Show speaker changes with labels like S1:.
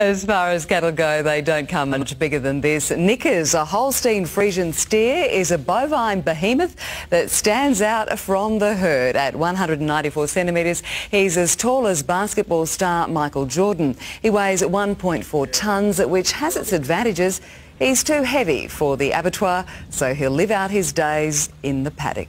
S1: As far as cattle go, they don't come much bigger than this. Knickers, a Holstein Friesian steer, is a bovine behemoth that stands out from the herd. At 194 centimetres, he's as tall as basketball star Michael Jordan. He weighs 1.4 tonnes, which has its advantages. He's too heavy for the abattoir, so he'll live out his days in the paddock.